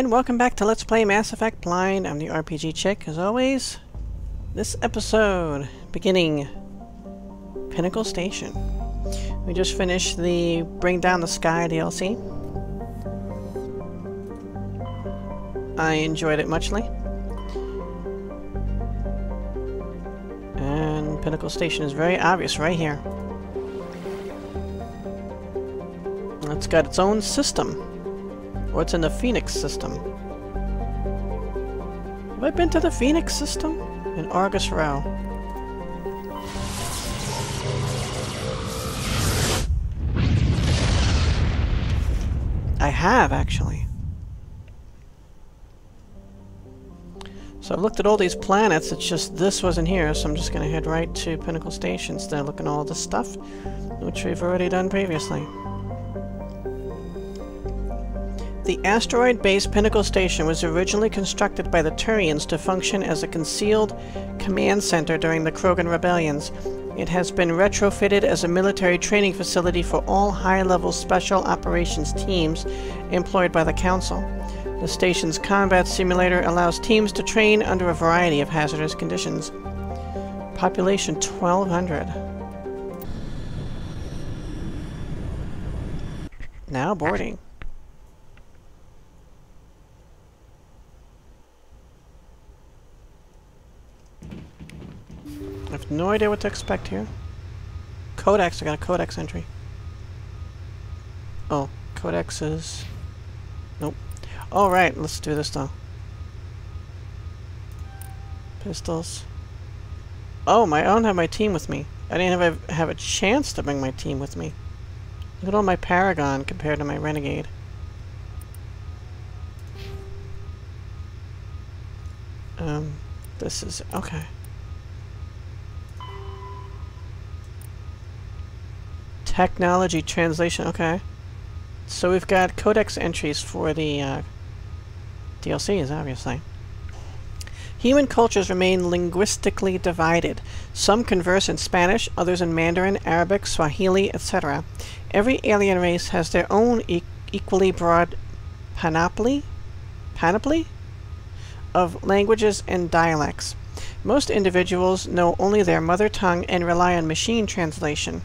and welcome back to Let's Play Mass Effect Blind. I'm the RPG Chick, as always. This episode, beginning Pinnacle Station. We just finished the Bring Down the Sky DLC. I enjoyed it muchly. And Pinnacle Station is very obvious right here. It's got its own system. What's in the Phoenix system? Have I been to the Phoenix system? In Argos Rho. I have, actually. So I've looked at all these planets, it's just this wasn't here, so I'm just going to head right to Pinnacle Station instead of looking at all this stuff, which we've already done previously. The asteroid-based Pinnacle Station was originally constructed by the Turians to function as a concealed command center during the Krogan rebellions. It has been retrofitted as a military training facility for all high-level special operations teams employed by the Council. The station's combat simulator allows teams to train under a variety of hazardous conditions. Population 1200. Now boarding. No idea what to expect here. Codex, I got a codex entry. Oh, codex is... Nope. Alright, let's do this though. Pistols. Oh, my, I don't have my team with me. I didn't have a, have a chance to bring my team with me. Look at all my Paragon compared to my Renegade. Um, this is... okay. Technology translation, okay. So we've got codex entries for the uh, DLCs, obviously. Human cultures remain linguistically divided. Some converse in Spanish, others in Mandarin, Arabic, Swahili, etc. Every alien race has their own e equally broad panoply, panoply of languages and dialects. Most individuals know only their mother tongue and rely on machine translation.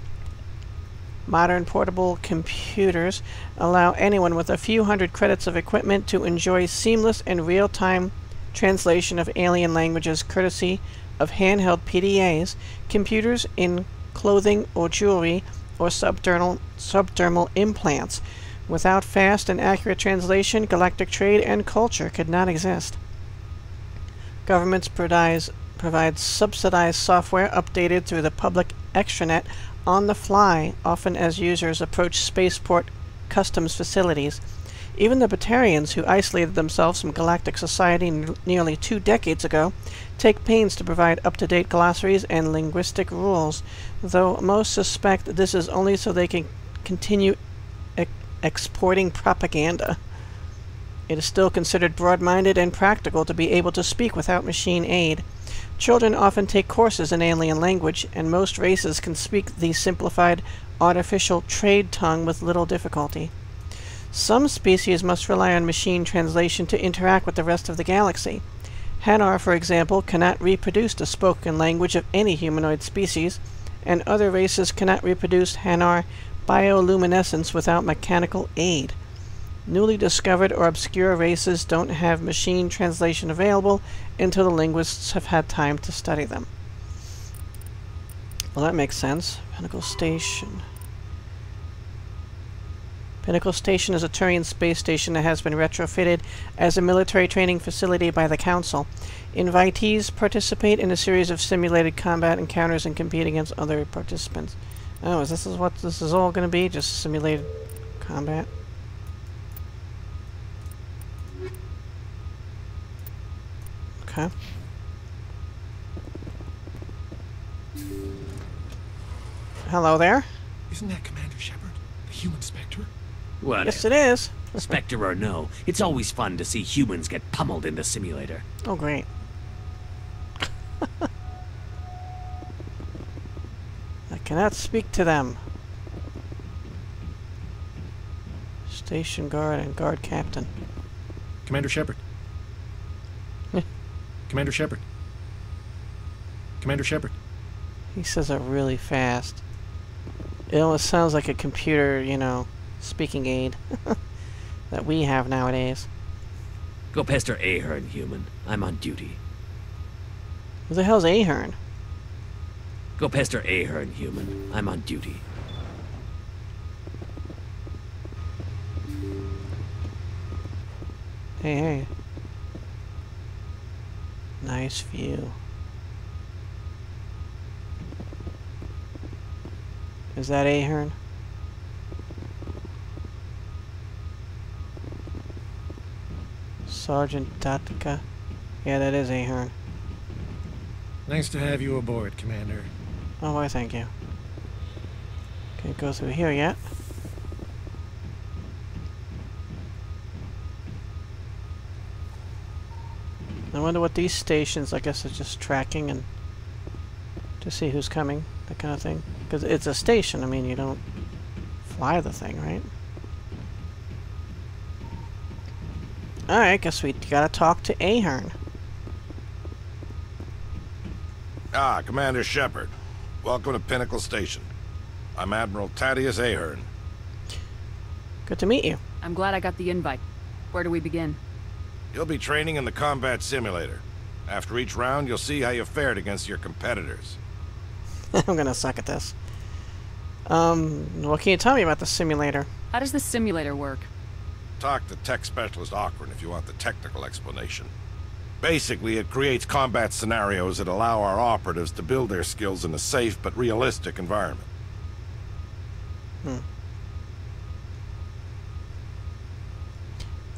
Modern portable computers allow anyone with a few hundred credits of equipment to enjoy seamless and real-time translation of alien languages courtesy of handheld PDAs, computers in clothing or jewelry, or subdermal, subdermal implants. Without fast and accurate translation, galactic trade and culture could not exist. Governments provide, provide subsidized software updated through the public extranet on the fly, often as users approach spaceport customs facilities. Even the Batarians, who isolated themselves from galactic society nearly two decades ago, take pains to provide up-to-date glossaries and linguistic rules, though most suspect this is only so they can continue e exporting propaganda. It is still considered broad-minded and practical to be able to speak without machine aid. Children often take courses in alien language, and most races can speak the simplified, artificial trade tongue with little difficulty. Some species must rely on machine translation to interact with the rest of the galaxy. Hanar, for example, cannot reproduce the spoken language of any humanoid species, and other races cannot reproduce Hanar bioluminescence without mechanical aid. Newly discovered or obscure races don't have machine translation available until the linguists have had time to study them. Well, that makes sense. Pinnacle Station. Pinnacle Station is a Turian space station that has been retrofitted as a military training facility by the Council. Invitees participate in a series of simulated combat encounters and compete against other participants. Oh, is this is what this is all going to be? Just simulated combat? Okay. Hello there. Isn't that Commander Shepard, the human Spectre? What? Yes, it is. Spectre or no, it's always fun to see humans get pummeled in the simulator. Oh, great. I cannot speak to them. Station guard and guard captain. Commander Shepard. Heh. Commander Shepard. Commander Shepard. He says it really fast. It almost sounds like a computer, you know, speaking aid that we have nowadays. Go pester Ahern, human. I'm on duty. Who the hell's Ahern? Go pester Ahern, human. I'm on duty. Hey, hey. Nice view. Is that Ahern? Sergeant Datka? Yeah, that is Ahern. Nice to have you aboard, Commander. Oh, why, thank you. Can't go through here yet. I wonder what these stations, I guess, are just tracking and to see who's coming, that kind of thing. Because it's a station, I mean, you don't fly the thing, right? Alright, guess we gotta talk to Ahern. Ah, Commander Shepard. Welcome to Pinnacle Station. I'm Admiral Thaddeus Ahern. Good to meet you. I'm glad I got the invite. Where do we begin? You'll be training in the combat simulator. After each round, you'll see how you fared against your competitors. I'm gonna suck at this. Um, what can you tell me about the simulator? How does the simulator work? Talk to tech specialist Ocaren if you want the technical explanation. Basically, it creates combat scenarios that allow our operatives to build their skills in a safe but realistic environment.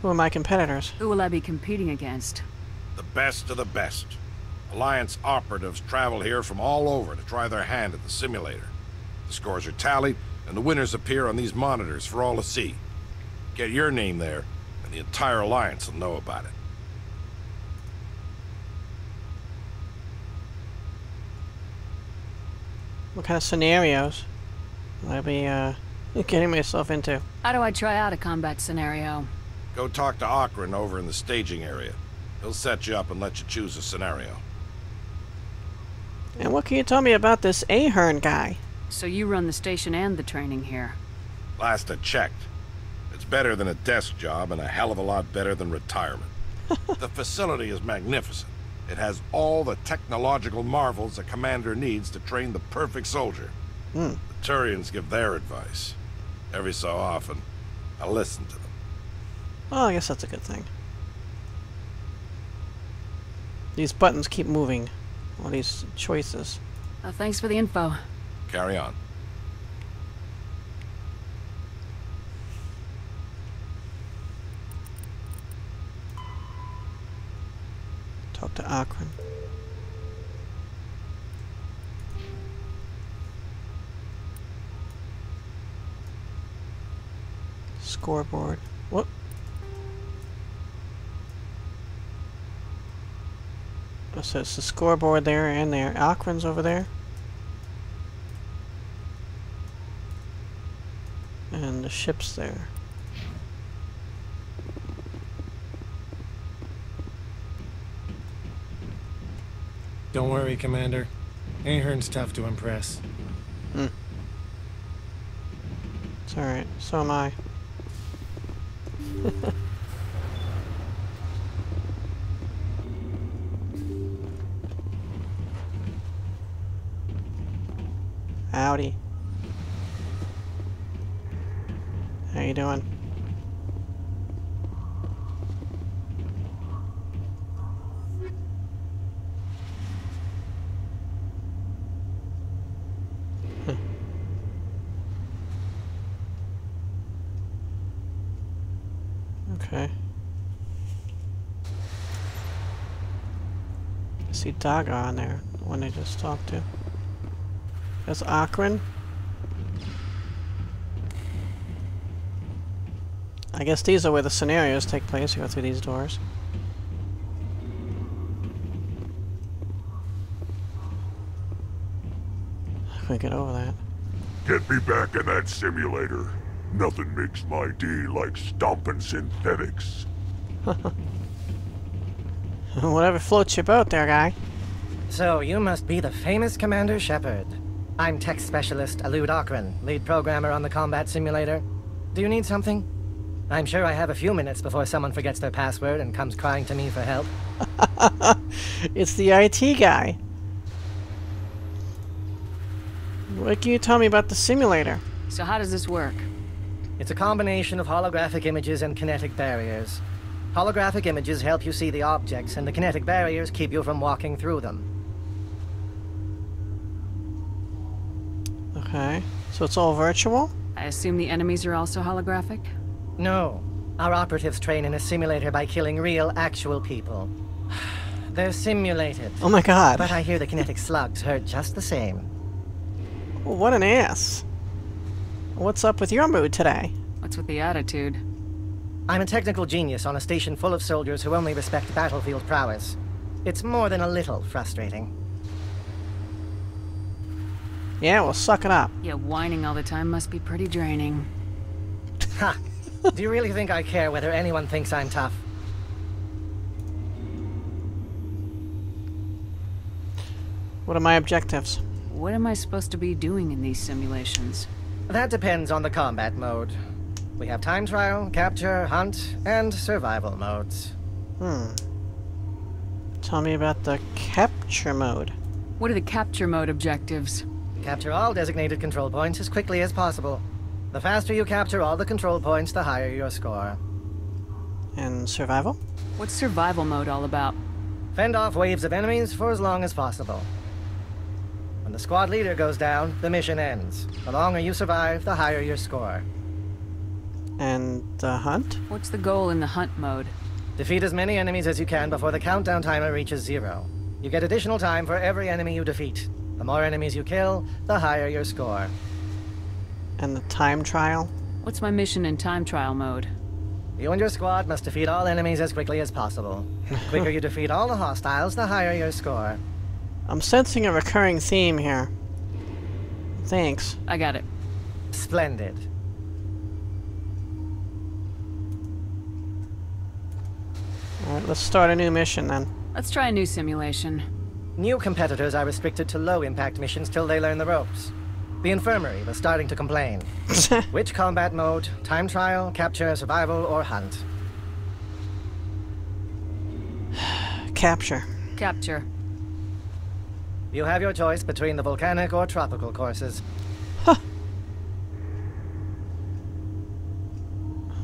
Who are my competitors? Who will I be competing against? The best of the best. Alliance operatives travel here from all over to try their hand at the simulator. The scores are tallied, and the winners appear on these monitors for all to see. Get your name there, and the entire Alliance will know about it. What kind of scenarios will I be, uh, getting myself into? How do I try out a combat scenario? Go talk to Ocaren over in the staging area. He'll set you up and let you choose a scenario. And what can you tell me about this Ahern guy? So you run the station and the training here. Last I checked. It's better than a desk job and a hell of a lot better than retirement. the facility is magnificent. It has all the technological marvels a commander needs to train the perfect soldier. Hmm. The Turians give their advice. Every so often, I listen to them. Well, I guess that's a good thing. These buttons keep moving. All these choices. Uh, thanks for the info. Carry on. Talk to Ocaren. Scoreboard. What? So it's the scoreboard there and there. Ocaren's over there. And the ship's there. Don't worry, Commander. Ahern's tough to impress. Hmm. It's alright. So am I. Howdy. How you doing? Okay. I see Daga on there, the one I just talked to. That's Ocaren. I guess these are where the scenarios take place. You go through these doors. How can we get over that? Get me back in that simulator. Nothing makes my day like stomping synthetics. Whatever floats your boat there, guy. So, you must be the famous Commander Shepard. I'm tech specialist Alud Ocaren, lead programmer on the combat simulator. Do you need something? I'm sure I have a few minutes before someone forgets their password and comes crying to me for help. It's the IT guy. What can you tell me about the simulator? So how does this work? It's a combination of holographic images and kinetic barriers. Holographic images help you see the objects, and the kinetic barriers keep you from walking through them. Okay. So it's all virtual? I assume the enemies are also holographic? No. Our operatives train in a simulator by killing real, actual people. They're simulated. Oh my god. But I hear the kinetic slugs hurt just the same. What an ass. What's up with your mood today? What's with the attitude? I'm a technical genius on a station full of soldiers who only respect battlefield prowess. It's more than a little frustrating. Yeah, well, suck it up. Yeah, whining all the time must be pretty draining. Ha! Do you really think I care whether anyone thinks I'm tough? What are my objectives? What am I supposed to be doing in these simulations? That depends on the combat mode. We have time trial, capture, hunt, and survival modes. Hmm. Tell me about the capture mode. What are the capture mode objectives? Capture all designated control points as quickly as possible. The faster you capture all the control points, the higher your score. And survival? What's survival mode all about? Fend off waves of enemies for as long as possible. When the squad leader goes down, the mission ends. The longer you survive, the higher your score. And the hunt? What's the goal in the hunt mode? Defeat as many enemies as you can before the countdown timer reaches zero. You get additional time for every enemy you defeat. The more enemies you kill, the higher your score. And the time trial? What's my mission in time trial mode? You and your squad must defeat all enemies as quickly as possible. The quicker you defeat all the hostiles, the higher your score. I'm sensing a recurring theme here. Thanks. I got it. Splendid. Alright, let's start a new mission then. Let's try a new simulation. New competitors are restricted to low-impact missions till they learn the ropes. The infirmary was starting to complain. Which combat mode? Time trial, capture, survival, or hunt? Capture. Capture. You have your choice between the volcanic or tropical courses.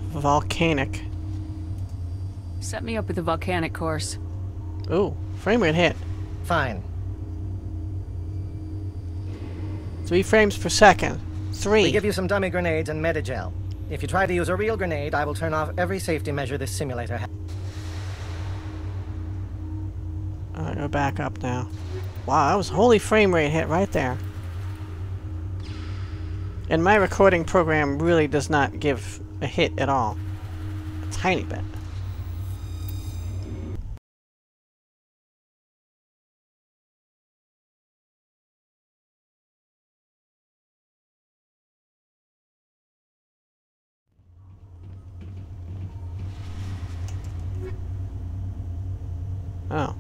Volcanic. Set me up with the volcanic course. Ooh, frame rate hit. Fine. Three frames per second. Three. We give you some dummy grenades and Medigel. If you try to use a real grenade, I will turn off every safety measure this simulator has. Alright, we're back up now. Wow, that was holy frame rate hit right there. And my recording program really does not give a hit at all. A tiny bit. Oh.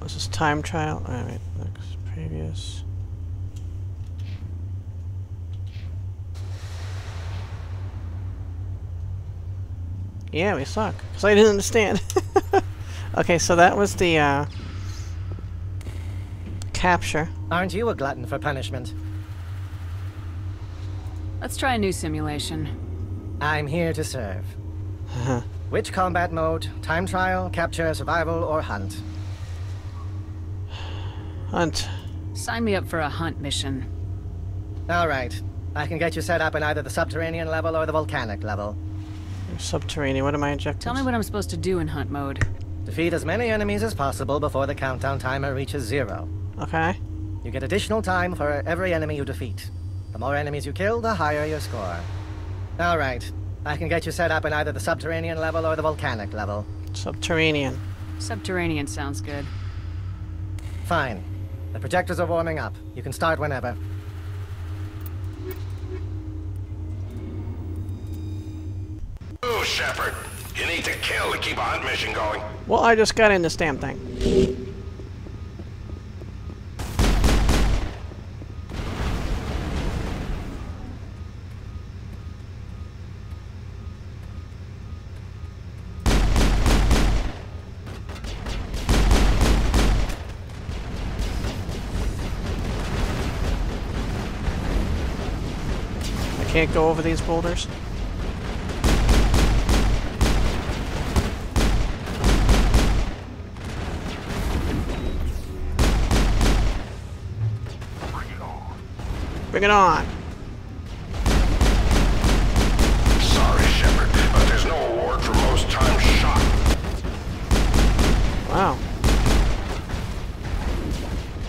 This is time trial. Alright, next previous. Yeah, we suck. Because I didn't understand. okay, so that was the, uh... Capture. Aren't you a glutton for punishment? Let's try a new simulation. I'm here to serve. Which combat mode? Time trial, capture, survival, or hunt? Hunt. Sign me up for a hunt mission. All right. I can get you set up in either the subterranean level or the volcanic level. Subterranean. What are my objectives? Tell me what I'm supposed to do in hunt mode. Defeat as many enemies as possible before the countdown timer reaches zero. Okay. You get additional time for every enemy you defeat. The more enemies you kill, the higher your score. All right. I can get you set up in either the subterranean level or the volcanic level. Subterranean. Subterranean sounds good. Fine. The projectors are warming up. You can start whenever. Oh, Shepard. You need to kill to keep a hunt mission going. Well, I just got in this damn thing. Can't go over these boulders. Bring it on. Sorry, Shepard, but there's no award for most time shot. Wow.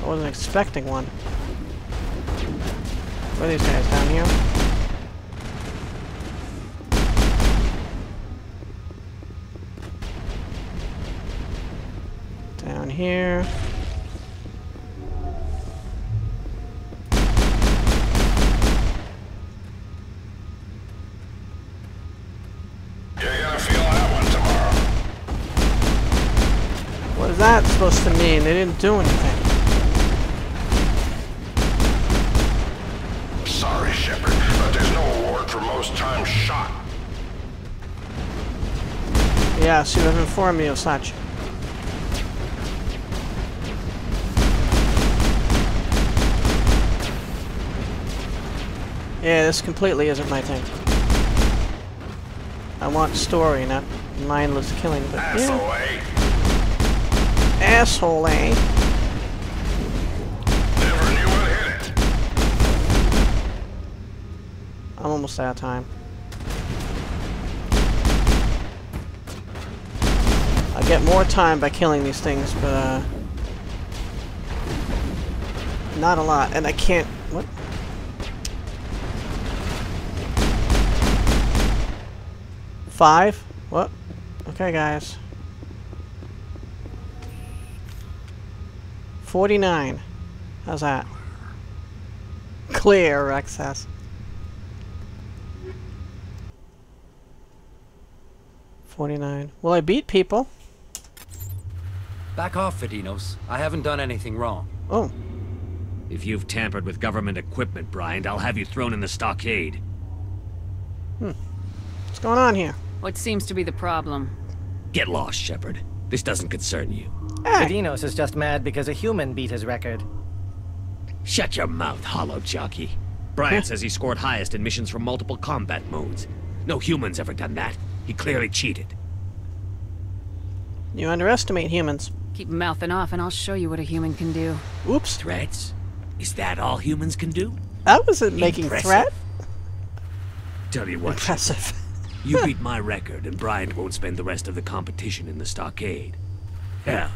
I wasn't expecting one. Where are these guys? Down here? Down here. You're gonna feel that one tomorrow. What is that supposed to mean? They didn't do anything. Sorry, Shepard, but there's no award for most time shot. Yes, you have informed me of such. Yeah, this completely isn't my thing. I want story, not mindless killing, but Asshole, yeah. eh? Asshole, eh? Never knew what hit it. I'm almost out of time. I get more time by killing these things, but uh, not a lot, and I can't. Five? What? Okay, guys. Forty-nine. How's that? Clear access. 49. Well, I beat people. Back off, Vidinos. I haven't done anything wrong. Oh, If you've tampered with government equipment, Bryant, I'll have you thrown in the stockade. Hmm. What's going on here? What seems to be the problem? Get lost, Shepard. This doesn't concern you. Hey, Vidinos is just mad because a human beat his record. Shut your mouth, hollow jockey. Bryant says he scored highest in missions from multiple combat modes. No human's ever done that. He clearly cheated. you underestimate humans. Keep mouthing off and I'll show you what a human can do. Oops, Threats? Is that all humans can do? I wasn't making Impressive. threat. Tell you what, Impressive. You beat my record and Bryant won't spend the rest of the competition in the stockade. Hell,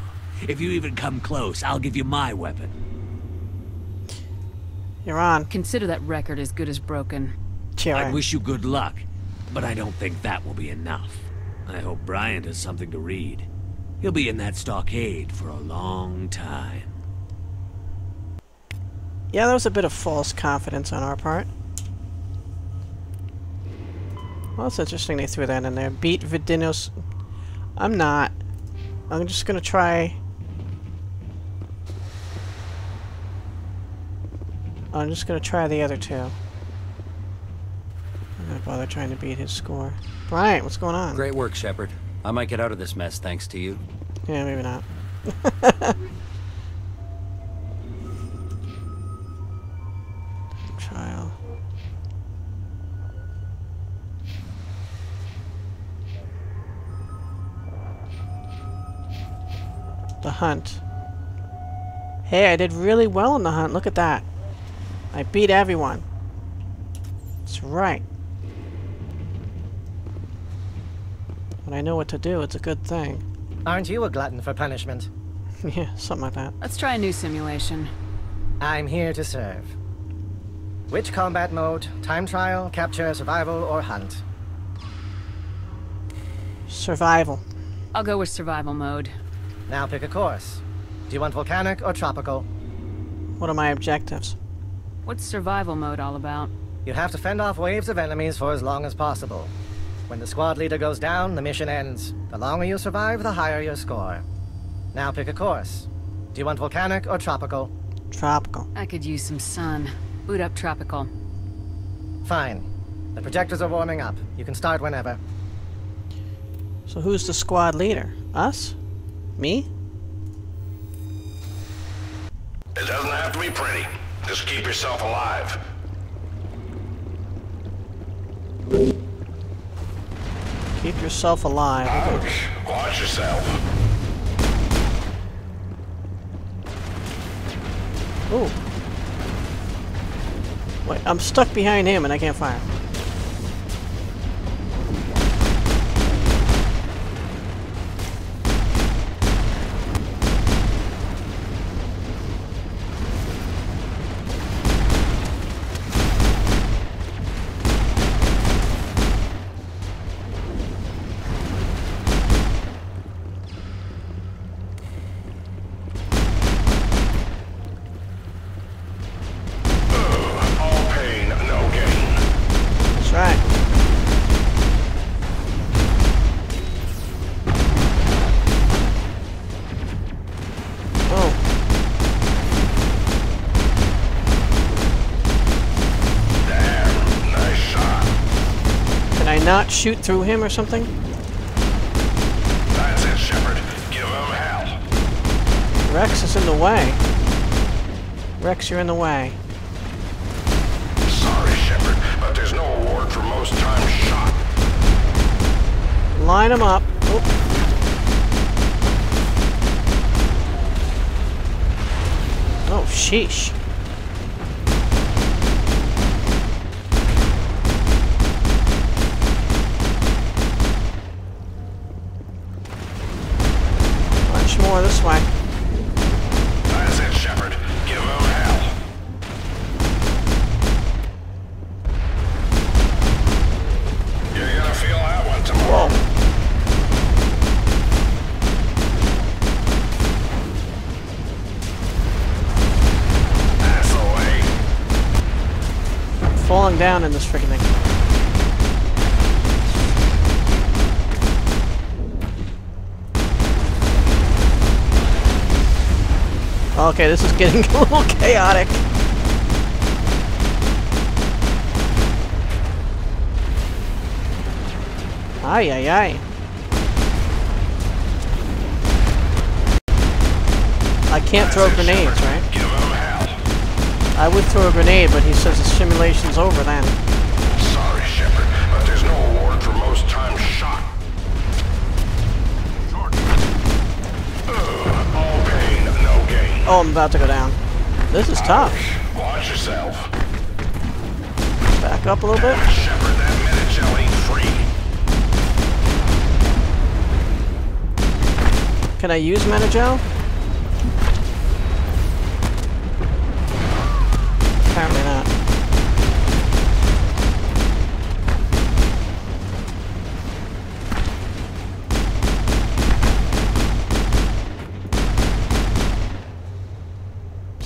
if you even come close, I'll give you my weapon. You're on, Consider that record as good as broken. Cheer. I wish you good luck, but I don't think that will be enough. I hope Bryant has something to read. He'll be in that stockade for a long time. Yeah, that was a bit of false confidence on our part. Well, it's interesting they threw that in there. Beat Vidinos. I'm not. I'm just gonna try. I'm just gonna try the other two. I'm not bother trying to beat his score. Bryant, what's going on? Great work, Shepard. I might get out of this mess thanks to you. Yeah, maybe not. Trial. The hunt. Hey, I did really well in the hunt. Look at that. I beat everyone. That's right. When I know what to do, it's a good thing. Aren't you a glutton for punishment? yeah, something like that. Let's try a new simulation. I'm here to serve. Which combat mode? Time trial, capture, survival, or hunt? Survival. I'll go with survival mode. Now pick a course. Do you want volcanic or tropical? What are my objectives? What's survival mode all about? You have to fend off waves of enemies for as long as possible. When the squad leader goes down, the mission ends. The longer you survive, the higher your score. Now pick a course. Do you want volcanic or tropical? Tropical. I could use some sun. Boot up tropical. Fine. The projectors are warming up. You can start whenever. So who's the squad leader? Us? Me? It doesn't have to be pretty. Just keep yourself alive. Keep yourself alive. Ouch. Watch yourself. Ooh. Wait, I'm stuck behind him and I can't fire. Not shoot through him or something? That's it, Shepard. Give him hell. Wrex is in the way. Wrex, you're in the way. Sorry, Shepard, but there's no award for most time shot. Line him up. Oop. Oh, sheesh. Down in this freaking thing. Okay, this is getting a little chaotic. Ay, ay, ay. I can't throw grenades, right? Give him hell. I would throw a grenade, but he says the simulation's over then. Sorry, Shepard, but there's no award for most time shot. Ugh, all pain, no gain. Oh, I'm about to go down. This is tough. Watch yourself. Back up a little bit. Shepard, that Medigel ain't free. Can I use Medigel?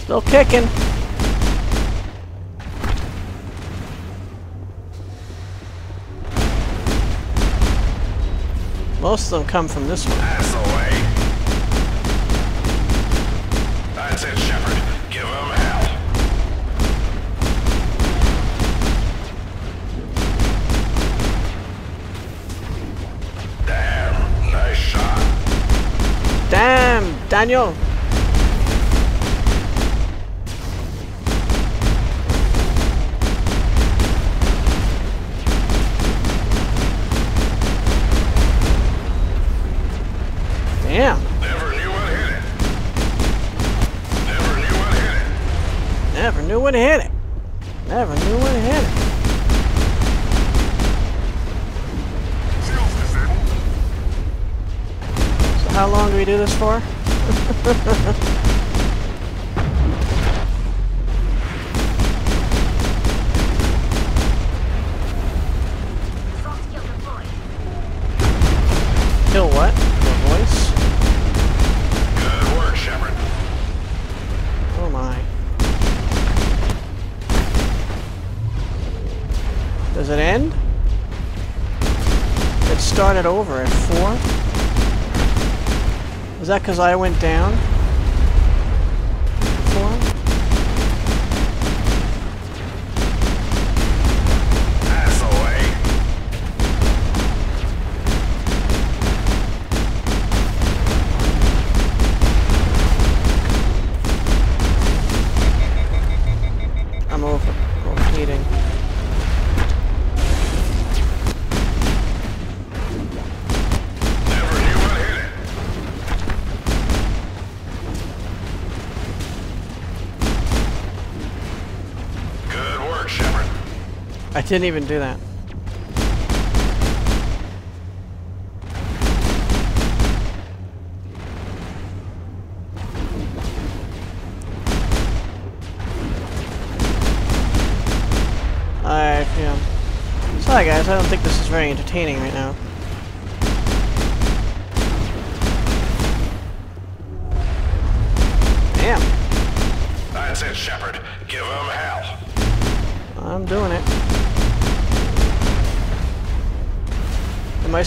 Still kicking. Most of them come from this one. That's the way. That's it, Shepard. Give him hell. Damn, nice shot. Damn, Daniel. Damn, Never knew what hit it. Never knew what hit it. Knew what hit it. Never knew what hit it. So how long do we do this for? over at 4? Was that because I went down? Didn't even do that. Alright, yeah. Sorry guys, I don't think this is very entertaining right now.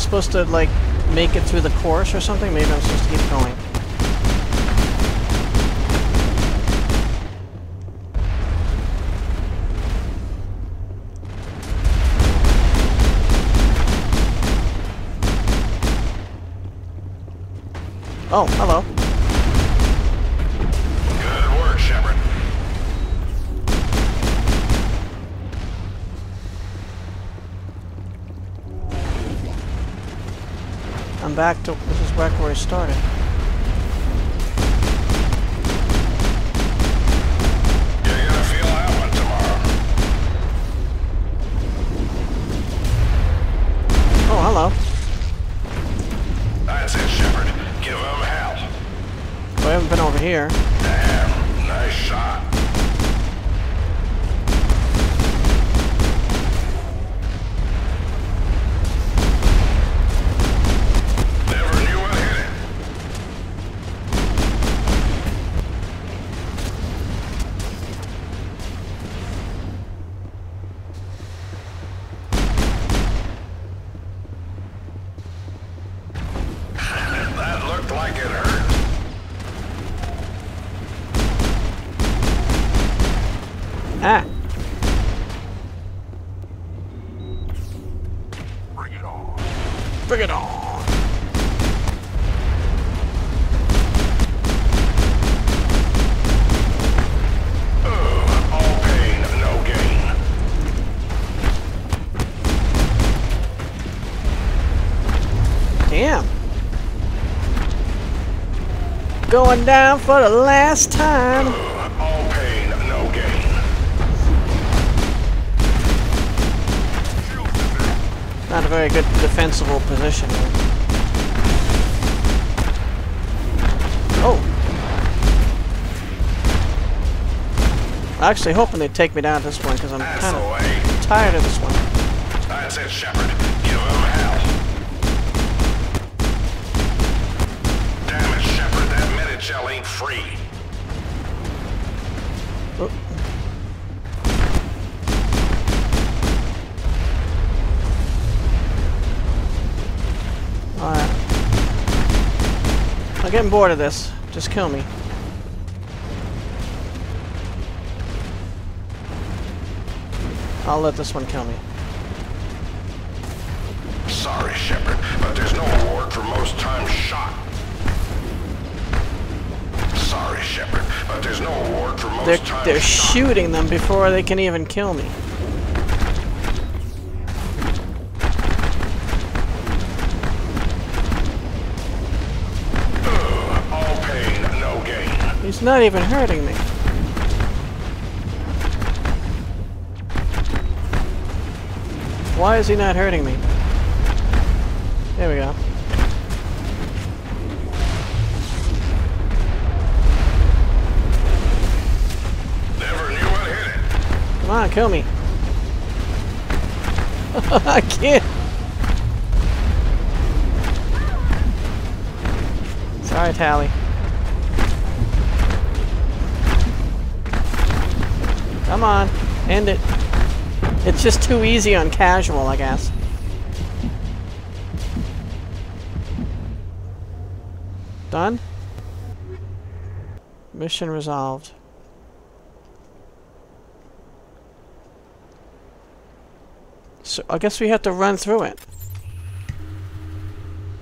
Supposed to, like, make it through the course or something? Maybe I'm supposed to keep going. Oh, hello. Back to this is back where I started. You're gonna feel that one tomorrow. Oh, hello. That's it, Shepard. Give him hell. I haven't been over here. Going down for the last time. All pain, no gain. Not a very good defensible position. Oh. Actually, hoping they'd take me down at this point because I'm kind of tired of this one. That's it, Shepard. Give him hell. Damn it, Shepard. That Medigel ain't free. Oh. Alright. I'm getting bored of this. Just kill me. I'll let this one kill me. Sorry, Shepard, but there's no reward for most times shot. Shepard, but there's no reward for most They're, they're shooting them before they can even kill me. Ugh, all pain, no gain. He's not even hurting me. Why is he not hurting me? There we go. Come on, kill me. I can't. Sorry, Tali. Come on, end it. It's just too easy on casual, I guess. Done? Mission resolved. So I guess we have to run through it.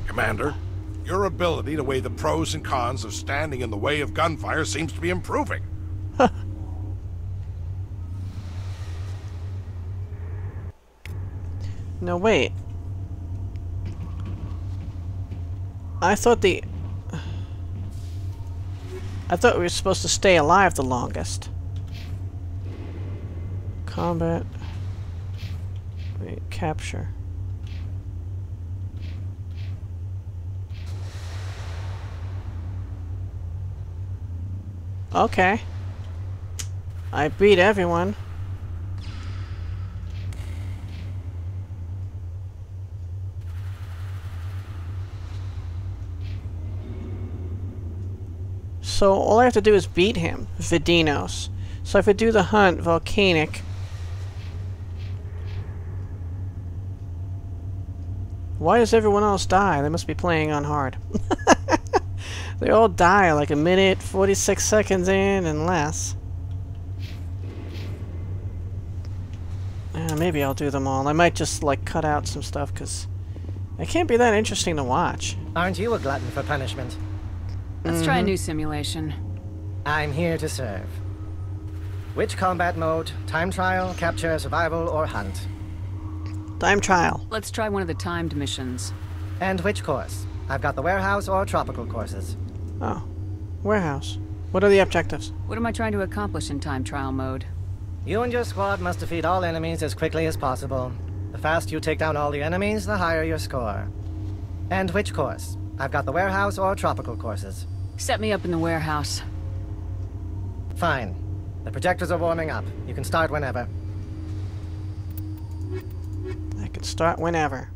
Commander, your ability to weigh the pros and cons of standing in the way of gunfire seems to be improving. No, wait. I thought the... I thought we were supposed to stay alive the longest. Combat... Wait, capture. Okay. I beat everyone. So all I have to do is beat him, Vidinos. So if I do the hunt, Volcanic. Why does everyone else die? They must be playing on hard. they all die like a minute, 46 seconds in, and less. Uh, maybe I'll do them all. I might just, like, cut out some stuff, because it can't be that interesting to watch. Aren't you a glutton for punishment? Let's try a new simulation. I'm here to serve. Which combat mode? Time trial, capture, survival, or hunt? Time trial. Let's try one of the timed missions. And which course? I've got the warehouse or tropical courses. Oh. Warehouse. What are the objectives? What am I trying to accomplish in time trial mode? You and your squad must defeat all enemies as quickly as possible. The faster you take down all the enemies, the higher your score. And which course? I've got the warehouse or tropical courses. Set me up in the warehouse. Fine. The projectors are warming up. You can start whenever. Start whenever.